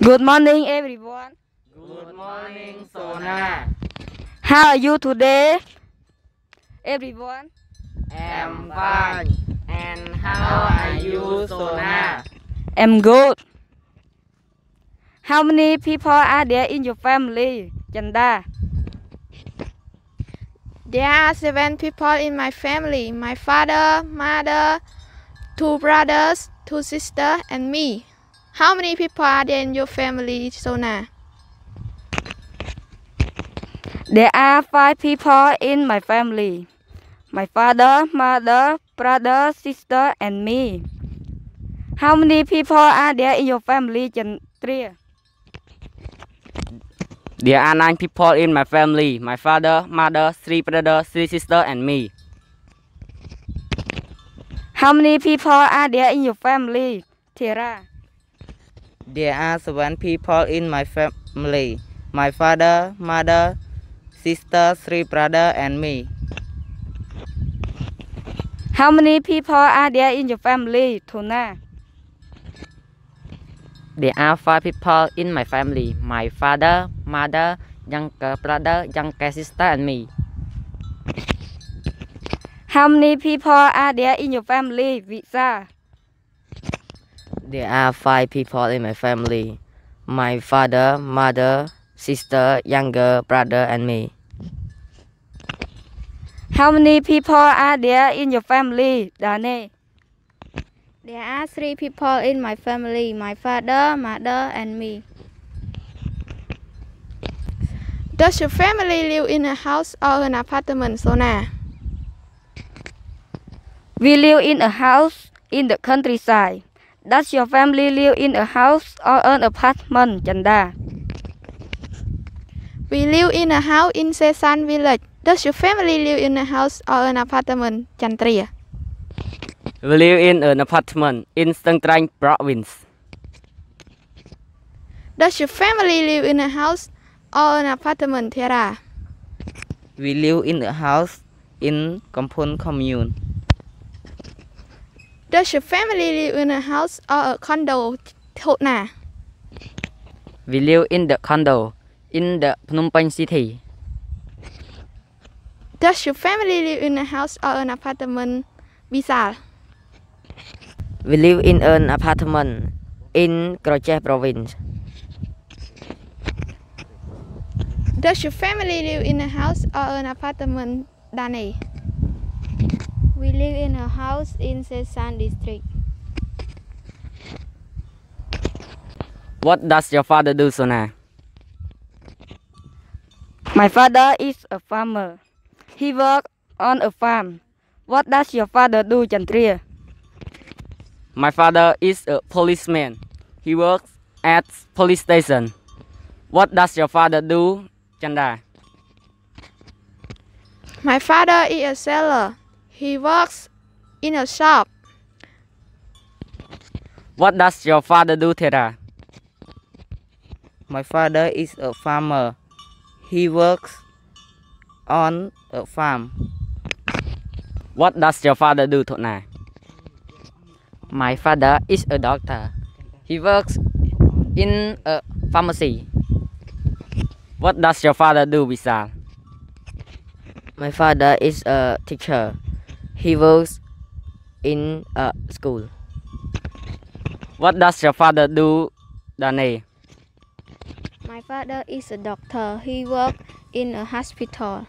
Good morning, everyone. Good morning, Sona. How are you today, everyone? I'm fine. And how are you, Sona? I'm good. How many people are there in your family, Chanda? There are seven people in my family my father, mother, two brothers, two sisters, and me. How many people are there in your family, Sona? There are five people in my family. My father, mother, brother, sister, and me. How many people are there in your family, Chandria? There are nine people in my family my father, mother, three brothers, three sisters, and me. How many people are there in your family, Tara? There are seven people in my family my father, mother, sister, three brothers, and me. How many people are there in your family, Tuna? There are five people in my family my father, mother, younger brother, younger sister, and me. How many people are there in your family, Visa? There are five people in my family my father, mother, sister, younger brother, and me. How many people are there in your family, Dane? There are three people in my family my father, mother, and me. Does your family live in a house or an apartment, Sona? We live in a house in the countryside. Does your family live in a house or an apartment, Chanda? We live in a house in Sesan village. Does your family live in a house or an apartment, Chantria? We live in an apartment in Stung Treng province. Does your family live in a house or an apartment, Tara? We live in a house in Kampong commune. Does your family live in a house or a condo, Thona? We live in the condo in the Phnom Penh city. Does your family live in a house or an apartment, Bisal? We live in an apartment in Croce province. Does your family live in a house or an apartment, Dane? We live in a house in Sesan district. What does your father do, Sona? My father is a farmer. He works on a farm. What does your father do, Chandria? My father is a policeman. He works at police station. What does your father do, Chanda? My father is a seller. He works in a shop. What does your father do, Thera? My father is a farmer. He works on a farm. What does your father do, Thona? My father is a doctor. He works in a pharmacy. What does your father do, Vishal? My father is a teacher. He works in a school. What does your father do, Dane? My father is a doctor. He works in a hospital.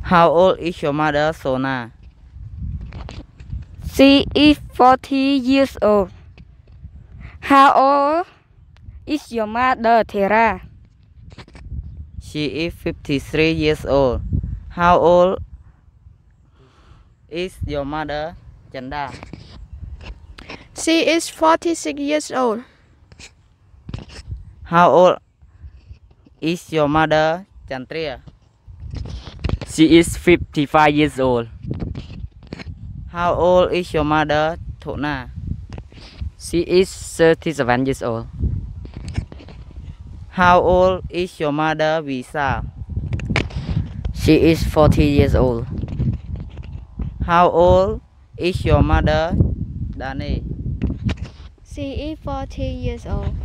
How old is your mother, Sona? She is 40 years old. How old is your mother, Tara? She is 53 years old. How old is your mother, Chanda? She is 46 years old. How old is your mother, Chantria? She is 55 years old. How old is your mother, Thona? She is 37 years old. How old is your mother, Visa? She is 40 years old. How old is your mother, Dani? She is 40 years old.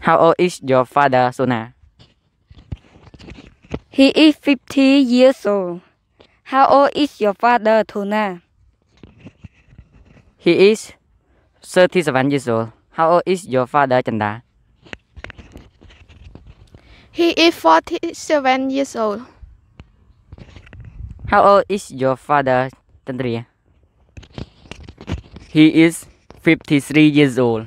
How old is your father, Sona? He is 50 years old. How old is your father, Tuna? He is 37 years old. How old is your father, Chanda? He is 47 years old. How old is your father, Chandria? He is 53 years old.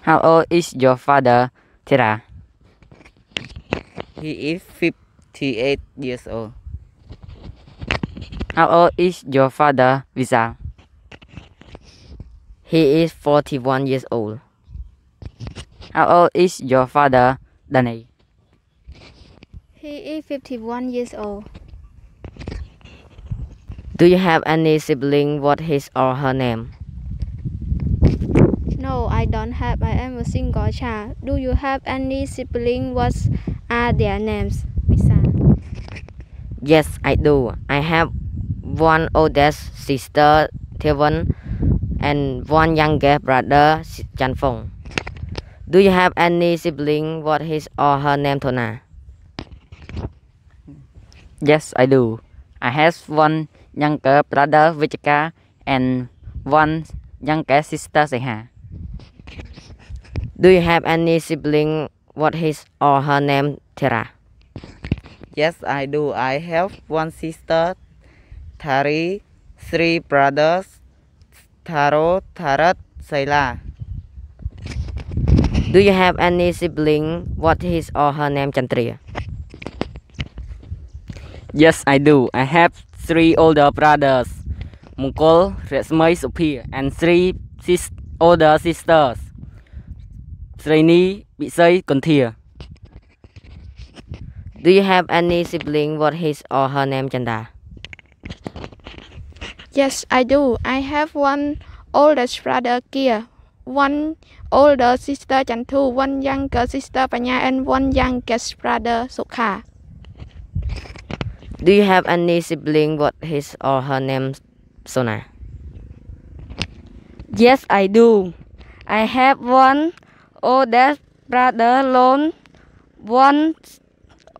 How old is your father, Thera? He is 58 years old. How old is your father, Visa? He is 41 years old. How old is your father, Danny? He is 51 years old. Do you have any sibling? What his or her name? No, I don't have. I am a single child. Do you have any sibling? What are their names? Visa. Yes, I do. I have one oldest sister, Thevon, and one younger brother, Chanfong. Do you have any sibling? What his or her name, Tona? Yes, I do. I have one younger brother, Vichika, and one younger sister, Seha. Do you have any sibling? What his or her name, Thera? Yes, I do. I have one sister, Thari, three brothers, Tharo, Tharat, Saila. Do you have any sibling? What his or her name, Chantria? Yes, I do. I have three older brothers, Mukul, Resmay, Supir, and three sis- older sisters, Srini, Bisay, Konthia. Do you have any sibling? What his or her name, Chanda? Yes, I do. I have one oldest brother, Kia, one older sister, Chantu, one younger sister, Panya, and one youngest brother, Sukha. Do you have any sibling? What his or her name, Sona? Yes, I do. I have one oldest brother, Lon, one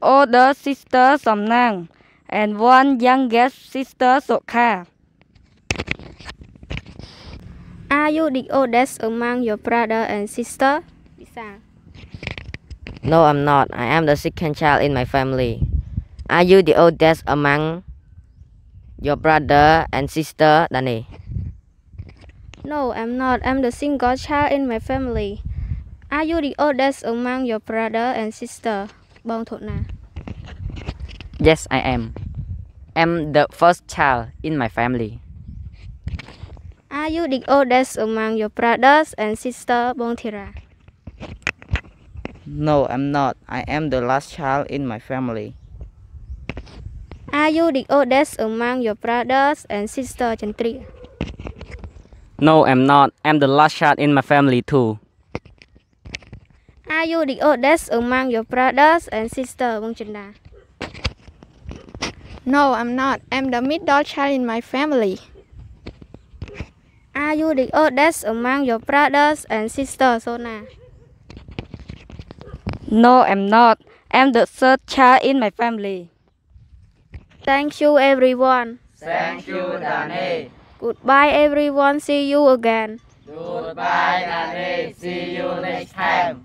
older sister, Somnang, and one youngest sister, Sokha. Are you the oldest among your brother and sister? Visa. No, I'm not. I am the second child in my family. Are you the oldest among your brother and sister, Danny? No, I'm not. I'm the single child in my family. Are you the oldest among your brother and sister? Bong Thona. Yes, I am. I'm the first child in my family. Are you the oldest among your brothers and sister? Bong Thira. No, I'm not. I am the last child in my family. Are you the oldest among your brothers and sister? Chantria. No, I'm not. I'm the last child in my family too. Are you the oldest among your brothers and sister? Bong Chanda. No, I'm not. I'm the middle child in my family. Are you the oldest among your brothers and sister? Sona. No, I'm not. I'm the third child in my family. Thank you, everyone. Thank you, Danny. Goodbye, everyone. See you again. Goodbye, Danny. See you next time.